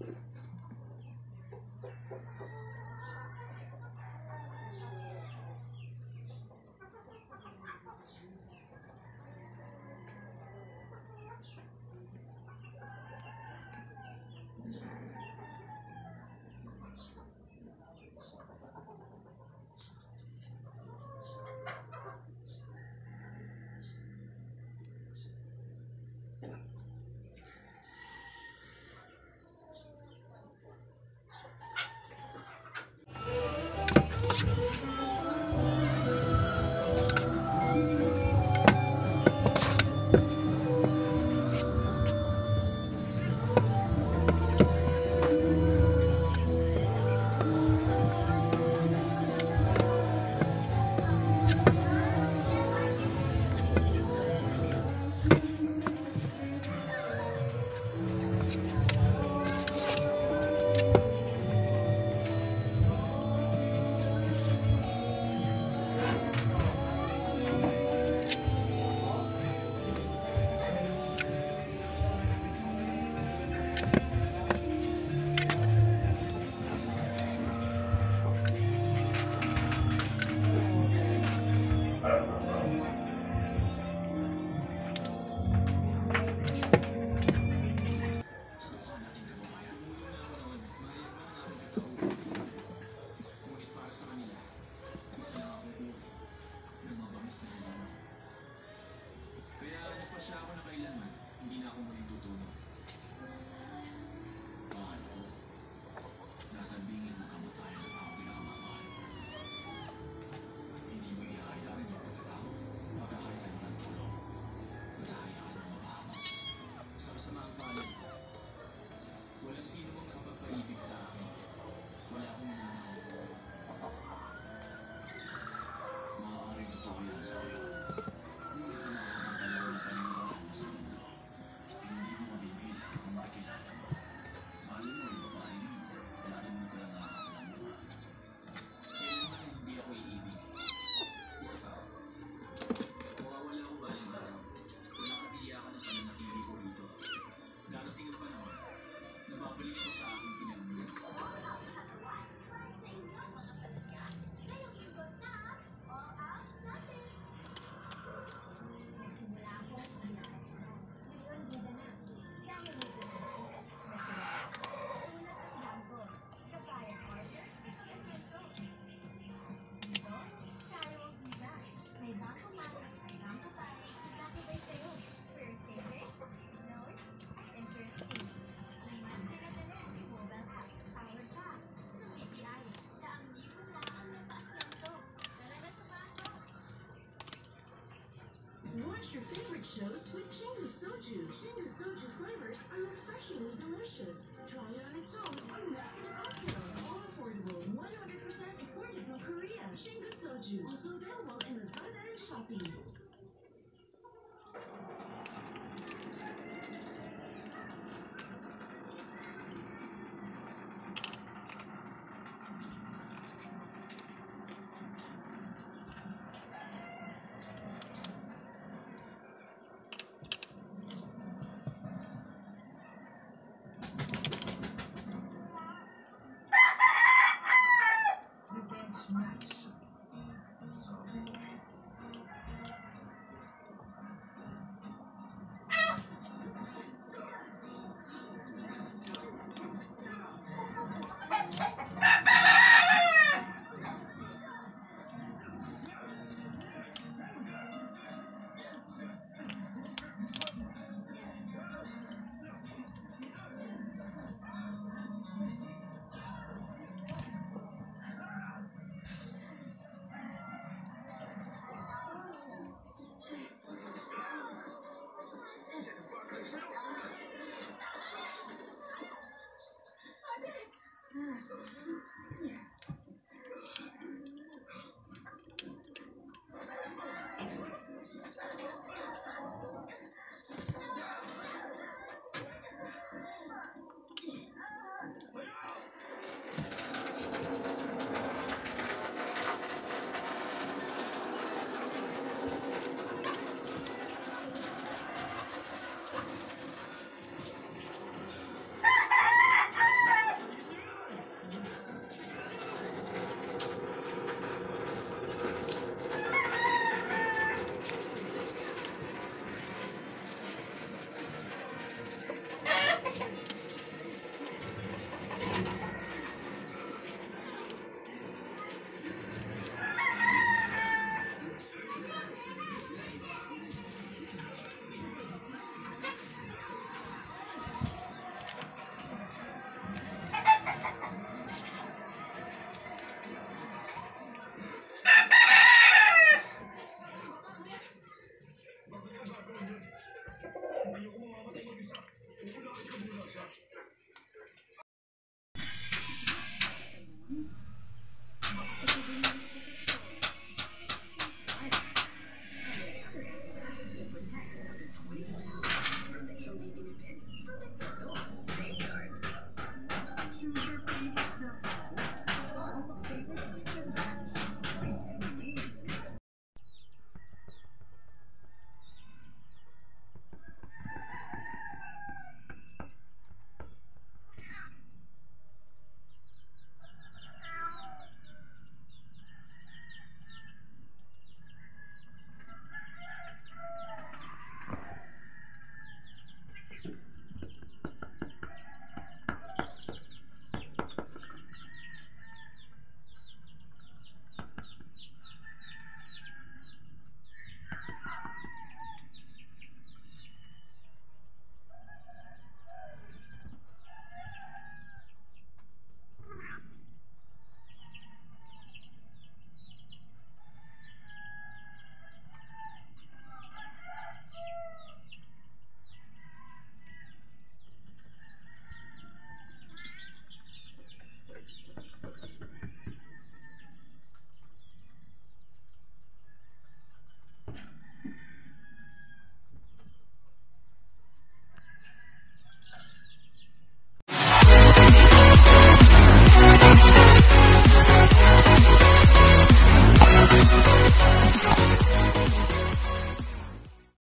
Watch your favorite shows with Shingu Soju. Shingu Soju flavors are refreshingly delicious. Try it on its own or mix in a cocktail. All affordable, 100% imported from Korea. Shingu Soju. Also available in the and Shopee.